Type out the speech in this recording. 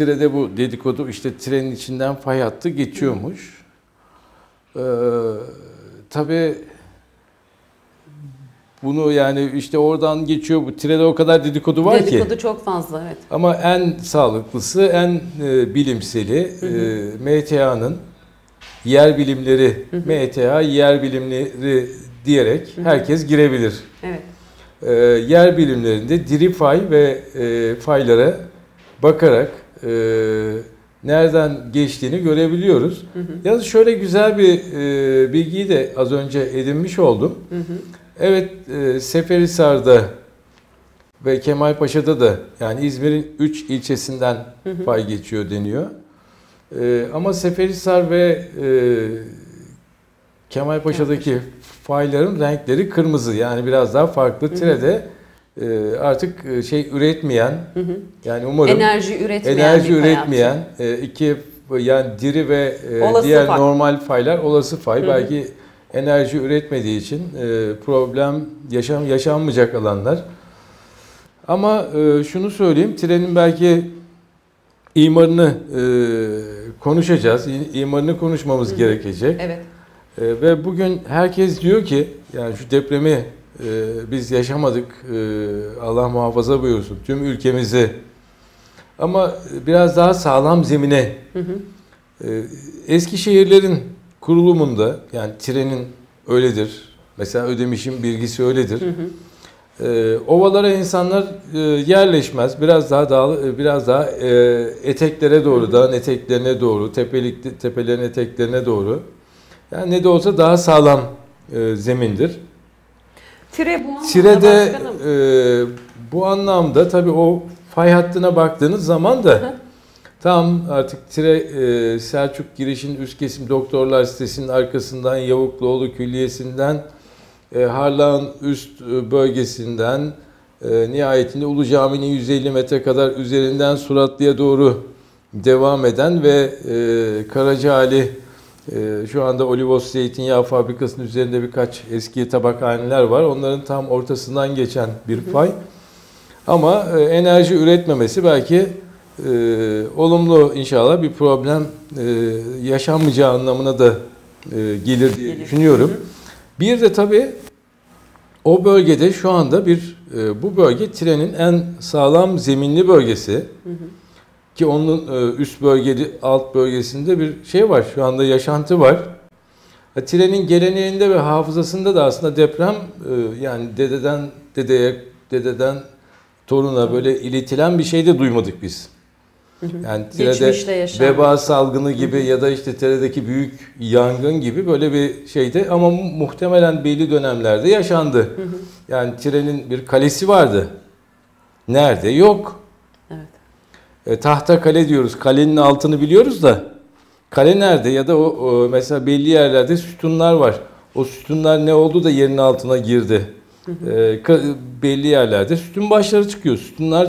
Tirede bu dedikodu işte trenin içinden fay hattı geçiyormuş. Ee, tabii bunu yani işte oradan geçiyor bu tirede o kadar dedikodu var ki. Dedikodu çok fazla evet. Ama en sağlıklısı, en e, bilimseli e, MTA'nın yer bilimleri, MTA yer bilimleri diyerek herkes girebilir. Evet. E, yer bilimlerinde diri fay ve e, faylara bakarak e, nereden geçtiğini görebiliyoruz. Yalnız şöyle güzel bir e, bilgiyi de az önce edinmiş oldum. Hı hı. Evet, e, Seferihisar'da ve Kemalpaşa'da da yani İzmir'in 3 ilçesinden fay geçiyor deniyor. E, ama Seferihisar ve e, Kemalpaşa'daki fayların renkleri kırmızı. Yani biraz daha farklı. Tire'de e, artık e, şey üretmeyen, Hı hı. yani umarım Enerji üretmeyen enerji üretmeyen e, iki yani diri ve e, Olası diğer fay. normal faylar olası fay Hı hı. belki enerji üretmediği için problem yaşam yaşanmayacak alanlar. Ama şunu söyleyeyim, trenin belki imarını konuşacağız. İmarını konuşmamız gerekecek. Evet. Ve bugün herkes diyor ki yani şu depremi biz yaşamadık. E, Allah muhafaza buyursun tüm ülkemizi. Ama biraz daha sağlam zemine Hı hı. e, eski şehirlerin kurulumunda yani trenin öyledir. Mesela Ödemiş'in bilgisi öyledir. Hı hı. E, ovalara insanlar e, yerleşmez. Biraz daha dağlı, biraz daha e, eteklere doğru, dağın eteklerine doğru, tepelik tepelerin eteklerine doğru. Yani ne de olsa daha sağlam e, zemindir. Tire bu anlamda Tire'de başkanım. e, bu anlamda tabii o fay hattına baktığınız zaman da tam artık Tire e, Selçuk girişin üst kesim doktorlar sitesinin arkasından Yavukluoğlu Külliyesi'nden e, Harlağ'ın üst e, bölgesinden e, nihayetinde Ulu Cami'nin 150 metre kadar üzerinden Suratlı'ya doğru devam eden ve e, Karacaali e, şu anda Olivos Zeytinyağı Fabrikası'nın üzerinde birkaç eski tabakhaneler var. Onların tam ortasından geçen bir fay. Ama e, enerji üretmemesi belki e, olumlu inşallah bir problem e, yaşanmayacağı anlamına da e, gelir diye düşünüyorum. Bir de tabii o bölgede şu anda bir e, bu bölge trenin en sağlam zeminli bölgesi. Hı hı. Ki onun e, üst bölgeli alt bölgesinde bir şey var. Şu anda yaşantı var. Trenin geleneğinde ve hafızasında da aslında deprem e, yani dededen dedeye, dededen toruna böyle iletilen bir şey de duymadık biz. Yani Tire'de veba salgını gibi ya da işte Tire'deki büyük yangın gibi böyle bir şeydi ama mu- muhtemelen belli dönemlerde yaşandı. Hı hı. Yani Tire'nin bir kalesi vardı. Nerede? Yok. E, tahta kale diyoruz. Kalenin altını biliyoruz da kale nerede? Ya da o, o mesela belli yerlerde sütunlar var. O sütunlar ne oldu da yerin altına girdi? E, belli yerlerde sütun başları çıkıyor. Sütunlar